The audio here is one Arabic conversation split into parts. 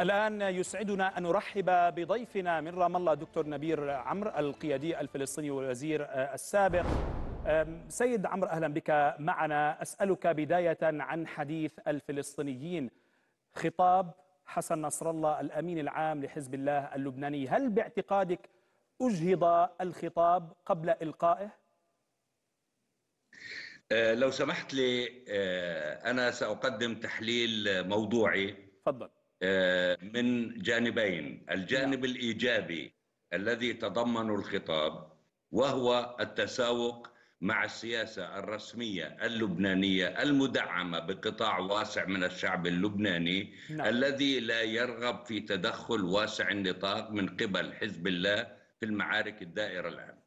الآن يسعدنا أن نرحب بضيفنا من رام الله دكتور نبير عمرو القيادي الفلسطيني والوزير السابق. سيد عمرو أهلا بك معنا. أسألك بداية عن حديث الفلسطينيين. خطاب حسن نصر الله الأمين العام لحزب الله اللبناني. هل باعتقادك أجهض الخطاب قبل إلقائه؟ أه لو سمحت لي أه أنا سأقدم تحليل موضوعي. تفضل. من جانبين. الجانب الإيجابي الذي تضمن الخطاب وهو التساوق مع السياسة الرسمية اللبنانية المدعمة بقطاع واسع من الشعب اللبناني نعم. الذي لا يرغب في تدخل واسع النطاق من قبل حزب الله في المعارك الدائرة الآن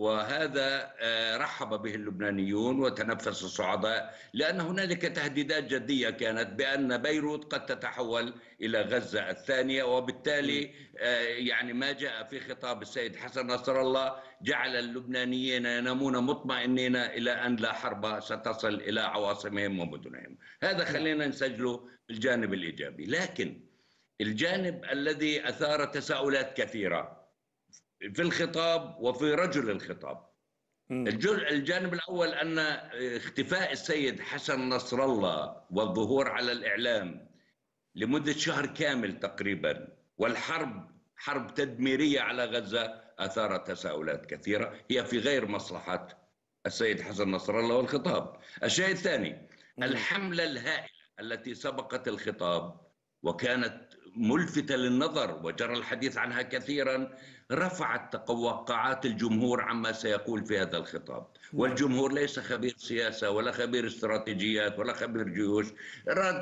وهذا رحب به اللبنانيون وتنفس الصعداء لأن هنالك تهديدات جدية كانت بأن بيروت قد تتحول إلى غزة الثانية وبالتالي يعني ما جاء في خطاب السيد حسن نصر الله جعل اللبنانيين ينامون مطمئنين إلى أن لا حرب ستصل إلى عواصمهم ومدنهم هذا خلينا نسجله الجانب الإيجابي. لكن الجانب الذي أثار تساؤلات كثيرة في الخطاب وفي رجل الخطاب. الجانب الأول أن اختفاء السيد حسن نصر الله والظهور على الإعلام لمدة شهر كامل تقريبا والحرب حرب تدميرية على غزة أثار تساؤلات كثيرة. هي في غير مصلحة السيد حسن نصر الله والخطاب. الشيء الثاني الحملة الهائلة التي سبقت الخطاب وكانت ملفتة للنظر وجرى الحديث عنها كثيرا رفعت توقعات الجمهور عما سيقول في هذا الخطاب. والجمهور ليس خبير سياسة ولا خبير استراتيجيات ولا خبير جيوش.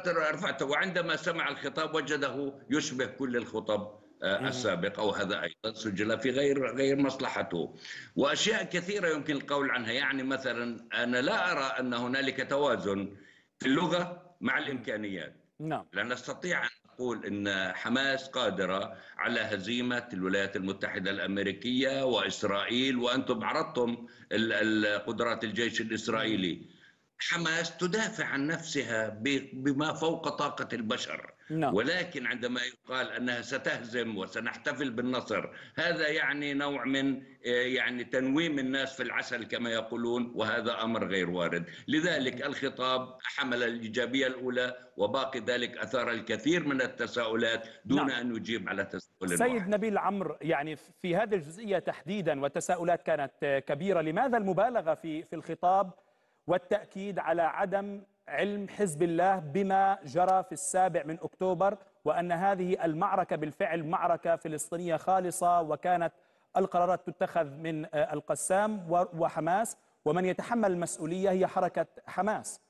رفعت وعندما سمع الخطاب وجده يشبه كل الخطب السابقة وهذا أيضا سجل في غير غير مصلحته. وأشياء كثيرة يمكن القول عنها. يعني مثلا أنا لا أرى أن هنالك توازن في اللغة مع الإمكانيات. نعم. لا نستطيع أن نقول أن حماس قادرة على هزيمة الولايات المتحدة الأمريكية وإسرائيل وأنتم عرضتم قدرات الجيش الإسرائيلي. حماس تدافع عن نفسها بما فوق طاقة البشر نعم. ولكن عندما يقال أنها ستهزم وسنحتفل بالنصر هذا يعني نوع من يعني تنويم الناس في العسل كما يقولون وهذا أمر غير وارد لذلك الخطاب حمل الإيجابية الأولى وباقي ذلك أثار الكثير من التساؤلات دون نعم. أن يجيب على تساؤل سيد واحد. نبيل عمرو يعني في هذه الجزئية تحديدا والتساؤلات كانت كبيرة لماذا المبالغة في في الخطاب والتأكيد على عدم علم حزب الله بما جرى في السابع من أكتوبر وأن هذه المعركة بالفعل معركة فلسطينية خالصة وكانت القرارات تتخذ من القسام وحماس. ومن يتحمل المسؤولية هي حركة حماس.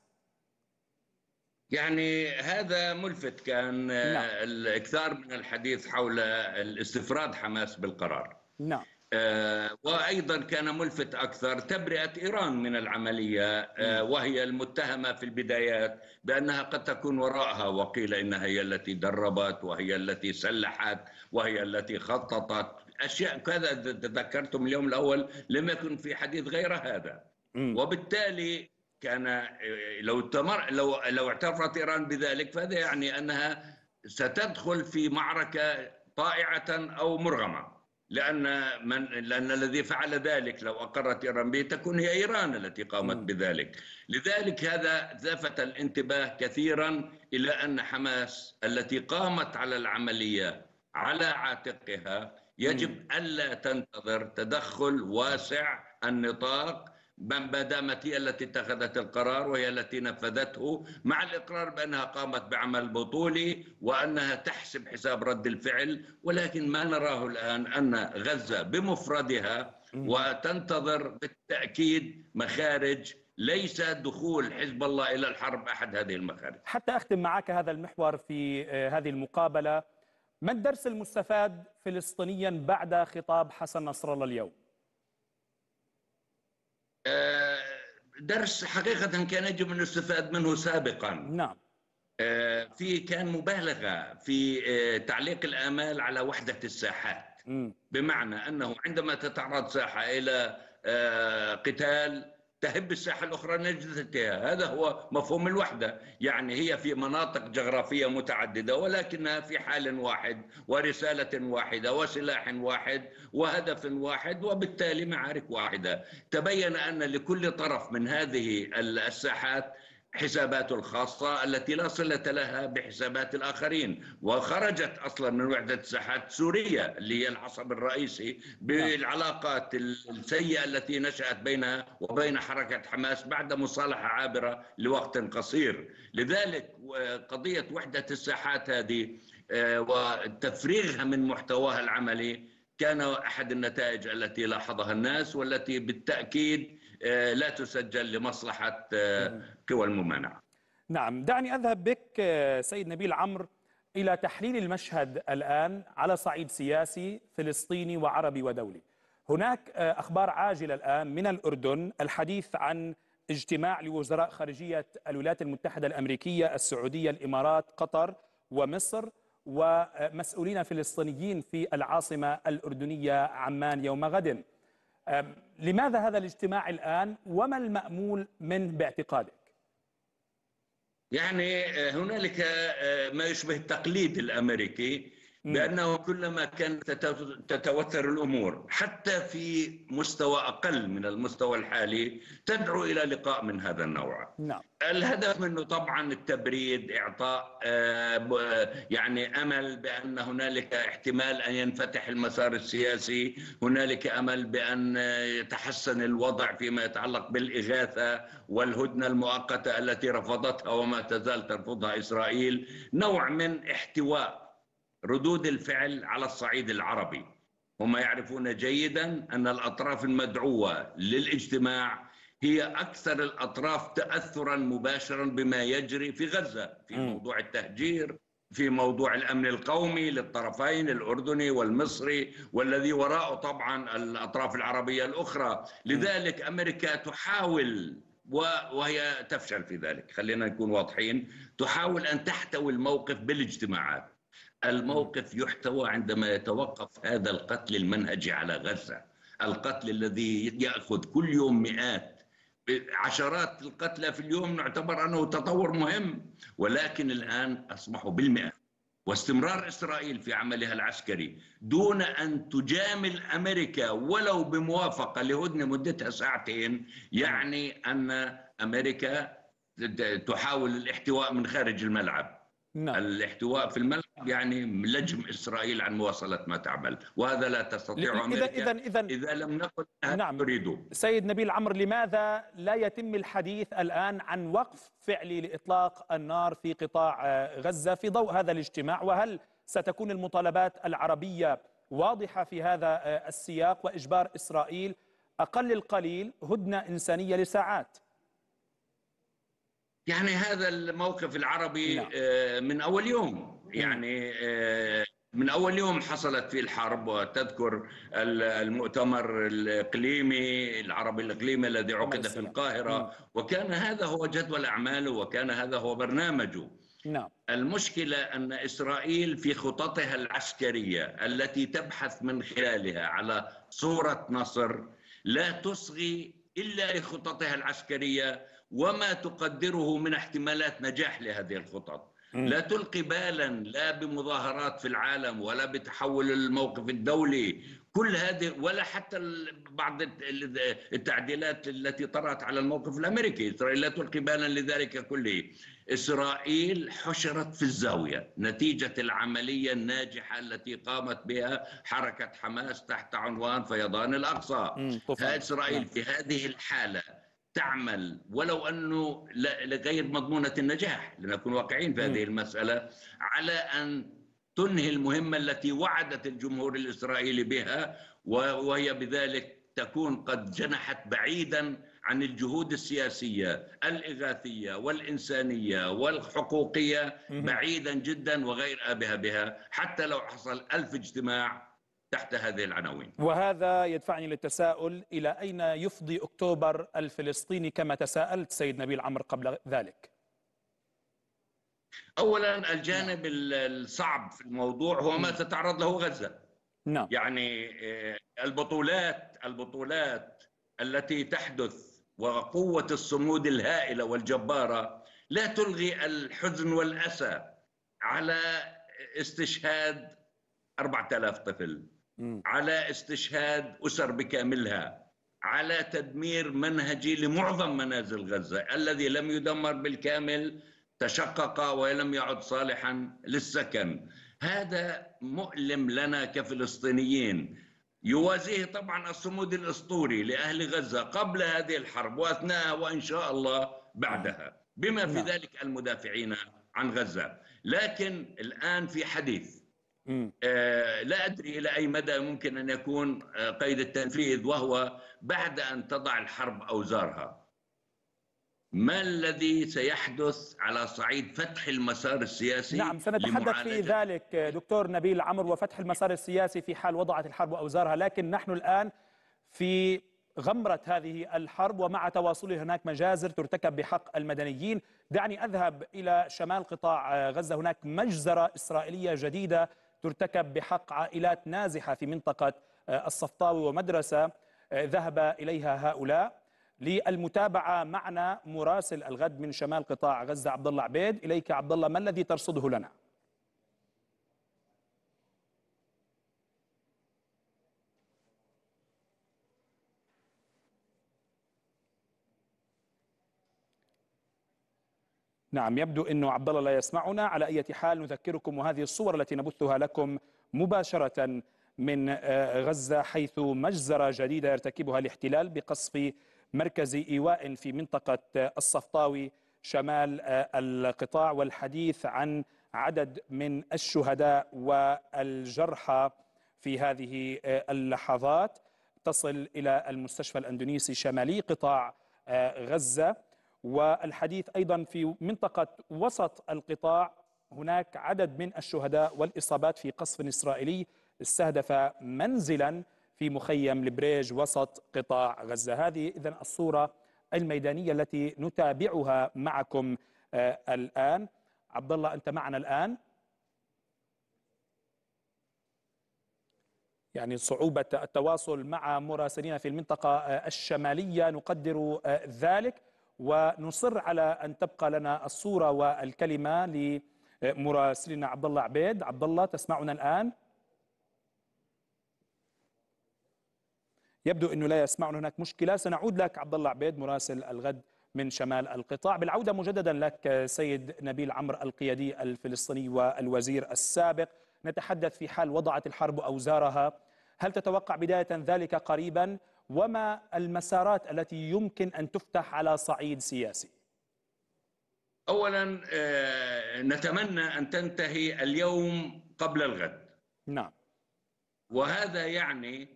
يعني هذا ملفت كان نعم. الإكثار من الحديث حول الاستفراد حماس بالقرار. نعم. آه، وأيضا كان ملفت أكثر تبرئة إيران من العملية آه، وهي المتهمة في البدايات بأنها قد تكون وراءها وقيل إنها هي التي دربت وهي التي سلحت وهي التي خططت. أشياء كذا تذكرتم اليوم الأول لم يكن في حديث غير هذا. وبالتالي كان آه، لو تمر لو لو اعترفت إيران بذلك فهذا يعني أنها ستدخل في معركة طائعة أو مرغمة. لأن من لأن الذي فعل ذلك لو أقرت إيران به تكون هي إيران التي قامت بذلك. لذلك هذا لفت الانتباه كثيرا إلى أن حماس التي قامت على العملية على عاتقها يجب ألا تنتظر تدخل واسع النطاق ما دامت هي التي اتخذت القرار وهي التي نفذته مع الإقرار بأنها قامت بعمل بطولي وأنها تحسب حساب رد الفعل ولكن ما نراه الآن أن غزة بمفردها وتنتظر بالتأكيد مخارج ليس دخول حزب الله إلى الحرب أحد هذه المخارج. حتى أختم معك هذا المحور في هذه المقابلة. ما الدرس المستفاد فلسطينيا بعد خطاب حسن نصر الله اليوم؟ درس حقيقة كان يجب أن نستفاد منه سابقا. نعم. في كان مبالغة في تعليق الآمال على وحدة الساحات. بمعنى أنه عندما تتعرض ساحة إلى قتال تهب الساحة الأخرى نجدتها هذا هو مفهوم الوحدة. يعني هي في مناطق جغرافية متعددة ولكنها في حال واحد ورسالة واحدة وسلاح واحد وهدف واحد وبالتالي معارك واحدة. تبين أن لكل طرف من هذه الساحات حساباته الخاصة التي لا صلة لها بحسابات الآخرين. وخرجت أصلا من وحدة الساحات سوريا اللي هي العصب الرئيسي بالعلاقات السيئة التي نشأت بينها وبين حركة حماس بعد مصالحة عابرة لوقت قصير. لذلك قضية وحدة الساحات هذه آه، وتفريغها من محتواها العملي كان أحد النتائج التي لاحظها الناس والتي بالتأكيد لا تسجل لمصلحة آه، قوى الممانعة. نعم دعني أذهب بك آه، سيد نبيل عمرو إلى تحليل المشهد الآن على صعيد سياسي فلسطيني وعربي ودولي. هناك أخبار عاجلة الآن من الأردن الحديث عن اجتماع لوزراء خارجية الولايات المتحدة الأمريكية السعودية الإمارات قطر ومصر ومسؤولين فلسطينيين في العاصمة الأردنية عمان يوم غد. لماذا هذا الاجتماع الآن وما المأمول منه باعتقادك؟ يعني آه، هنالك آه، ما يشبه التقليد الأمريكي بأنه كلما كانت تتوتر الأمور حتى في مستوى أقل من المستوى الحالي تدعو إلى لقاء من هذا النوع. نعم. الهدف منه طبعا التبريد إعطاء آه، يعني أمل بأن هنالك احتمال أن ينفتح المسار السياسي هنالك أمل بأن يتحسن الوضع فيما يتعلق بالإغاثة والهدنة المؤقتة التي رفضتها وما تزال ترفضها إسرائيل. نوع من احتواء. ردود الفعل على الصعيد العربي. هم يعرفون جيدا أن الأطراف المدعوة للاجتماع هي أكثر الأطراف تأثرا مباشرا بما يجري في غزة في موضوع التهجير في موضوع الأمن القومي للطرفين الأردني والمصري والذي وراءه طبعا الأطراف العربية الأخرى. لذلك أمريكا تحاول وهي تفشل في ذلك. خلينا نكون واضحين. تحاول أن تحتوي الموقف بالاجتماعات. الموقف يحتوى عندما يتوقف هذا القتل المنهجي على غزة. القتل الذي يأخذ كل يوم مئات عشرات القتلى في اليوم نعتبر أنه تطور مهم ولكن الآن أصبحوا بالمئة. واستمرار إسرائيل في عملها العسكري دون أن تجامل أمريكا ولو بموافقة لهدنة مدتها ساعتين يعني أن أمريكا تحاول الاحتواء من خارج الملعب. نعم. الاحتواء في الملعب يعني لجم إسرائيل عن مواصلة ما تعمل وهذا لا تستطيع أمريكا. اذا اذا إذا لم نقل نعم. تريد سيد نبيل عمرو لماذا لا يتم الحديث الآن عن وقف فعلي لإطلاق النار في قطاع آه، غزة في ضوء هذا الاجتماع؟ وهل ستكون المطالبات العربية واضحة في هذا آه، السياق وإجبار إسرائيل أقل القليل هدنة إنسانية لساعات؟ يعني هذا الموقف العربي نعم. آه، من أول يوم. يعني آه، من أول يوم حصلت فيه الحرب وتذكر المؤتمر الإقليمي العربي الإقليمي الذي عقد في القاهرة. وكان هذا هو جدول أعماله وكان هذا هو برنامجه. نعم. المشكلة أن إسرائيل في خططها العسكرية التي تبحث من خلالها على صورة نصر لا تصغي إلا لخططها العسكرية وما تقدره من احتمالات نجاح لهذه الخطط لا تلقي بالا لا بمظاهرات في العالم ولا بتحول الموقف الدولي كل هذه ولا حتى بعض التعديلات التي طرأت على الموقف الأمريكي، إسرائيل لا تلقي بالا لذلك كله. إسرائيل حشرت في الزاوية نتيجة العملية الناجحة التي قامت بها حركة حماس تحت عنوان فيضان الأقصى. إسرائيل نعم. في هذه الحالة تعمل ولو أنه لغير مضمونة النجاح لنكون واقعين في هذه المسألة على أن تنهي المهمة التي وعدت الجمهور الإسرائيلي بها وهي بذلك تكون قد جنحت بعيدا عن الجهود السياسية الإغاثية والإنسانية والحقوقية بعيدا جدا وغير آبها بها. حتى لو حصل ألف اجتماع تحت هذه العناوين. وهذا يدفعني للتساؤل إلى أين يفضي أكتوبر الفلسطيني كما تساءلت سيد نبيل عمر قبل ذلك؟ أولا الجانب الصعب في الموضوع هو ما تتعرض له غزة. نعم. يعني آه، البطولات البطولات التي تحدث وقوة الصمود الهائلة والجبارة لا تلغي الحزن والأسى على استشهاد 4000 طفل. على استشهاد أسر بكاملها على تدمير منهجي لمعظم منازل غزة. الذي لم يدمر بالكامل تشقق ولم يعد صالحا للسكن. هذا مؤلم لنا كفلسطينيين. يوازيه طبعا الصمود الأسطوري لأهل غزة قبل هذه الحرب وأثناءها وإن شاء الله بعدها بما في ذلك المدافعين عن غزة. لكن الآن في حديث. لا أدري إلى أي مدى ممكن أن يكون آه قيد التنفيذ وهو بعد أن تضع الحرب أوزارها. ما الذي سيحدث على صعيد فتح المسار السياسي نعم سنتحدث في ذلك دكتور نبيل عمر وفتح المسار السياسي في حال وضعت الحرب أوزارها. لكن نحن الآن في غمرة هذه الحرب ومع تواصلها هناك مجازر ترتكب بحق المدنيين. دعني أذهب إلى شمال قطاع غزة. هناك مجزرة إسرائيلية جديدة ترتكب بحق عائلات نازحة في منطقة الصفطاوي ومدرسة ذهب إليها هؤلاء للمتابعة معنا مراسل الغد من شمال قطاع غزة عبد الله عبيد إليك عبد الله ما الذي ترصده لنا؟ نعم يبدو إنه عبد الله لا يسمعنا. على أي حال نذكركم وهذه الصور التي نبثها لكم مباشرة من غزة حيث مجزرة جديدة يرتكبها الاحتلال بقصف مركز إيواء في منطقة الصفطاوي شمال القطاع والحديث عن عدد من الشهداء والجرحى في هذه اللحظات. تصل إلى المستشفى الأندونيسي شمالي قطاع غزة. والحديث أيضا في منطقة وسط القطاع. هناك عدد من الشهداء والإصابات في قصف إسرائيلي استهدف منزلا في مخيم البريج وسط قطاع غزة. هذه إذن الصورة الميدانية التي نتابعها معكم آه الآن. عبد الله أنت معنا الآن؟ يعني صعوبة التواصل مع مراسلين في المنطقة آه الشمالية. نقدر آه ذلك. ونصر على أن تبقى لنا الصورة والكلمة لمراسلنا عبد الله عبيد. عبد الله تسمعنا الآن؟ يبدو إنه لا يسمعنا هناك مشكلة. سنعود لك عبد الله عبيد مراسل الغد من شمال القطاع. بالعودة مجددا لك سيد نبيل عمرو القيادي الفلسطيني والوزير السابق. نتحدث في حال وضعت الحرب أوزارها. هل تتوقع بداية ذلك قريبا؟ وما المسارات التي يمكن أن تفتح على صعيد سياسي؟ اولا نتمنى أن تنتهي اليوم قبل الغد. نعم. وهذا يعني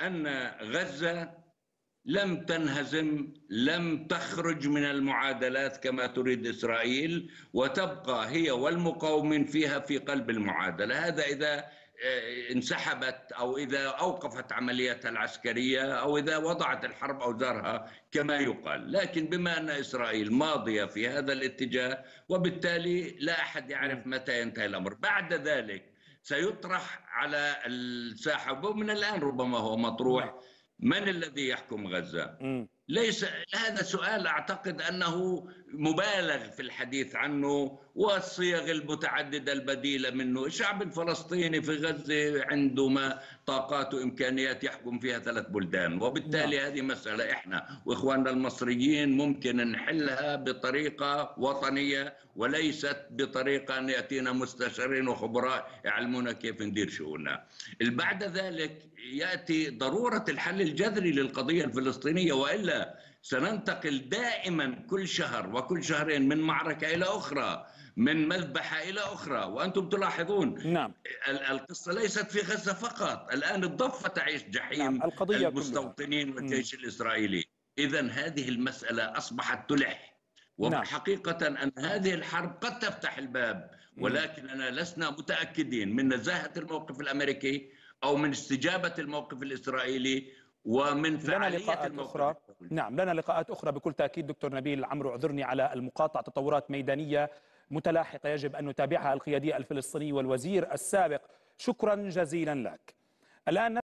أن غزة لم تنهزم لم تخرج من المعادلات كما تريد إسرائيل وتبقى هي والمقاومين فيها في قلب المعادلة. هذا إذا انسحبت أو إذا أوقفت عملياتها العسكرية أو إذا وضعت الحرب أوزارها كما يقال، لكن بما أن إسرائيل ماضية في هذا الاتجاه وبالتالي لا أحد يعرف متى ينتهي الأمر، بعد ذلك سيطرح على الساحة ومن الآن ربما هو مطروح من الذي يحكم غزة؟ ليس هذا سؤال أعتقد أنه مبالغ في الحديث عنه والصيغ المتعددة البديلة منه، الشعب الفلسطيني في غزة عنده ما طاقات وإمكانيات يحكم فيها ثلاث بلدان، وبالتالي نعم. هذه مسألة إحنا وإخواننا المصريين ممكن نحلها بطريقة وطنية وليست بطريقة أن يأتينا مستشارين وخبراء يعلمونا كيف ندير شؤوننا. بعد ذلك يأتي ضرورة الحل الجذري للقضية الفلسطينية وإلا سننتقل دائما كل شهر وكل شهرين من معركة إلى أخرى من مذبحة إلى أخرى وأنتم تلاحظون نعم. القصة ليست في غزة فقط الآن الضفة تعيش جحيم نعم. القضية المستوطنين والجيش م. الإسرائيلي إذا هذه المسألة أصبحت تلح وحقيقة نعم. أن هذه الحرب قد تفتح الباب ولكننا لسنا متأكدين من نزاهة الموقف الأمريكي أو من استجابة الموقف الإسرائيلي ومن لنا لقاءات أخرى. نعم لنا لقاءات أخرى. بكل تأكيد دكتور نبيل عمرو اعذرني على المقاطعة تطورات ميدانية متلاحقة يجب أن نتابعها القيادي الفلسطيني والوزير السابق. شكرا جزيلا لك. الآن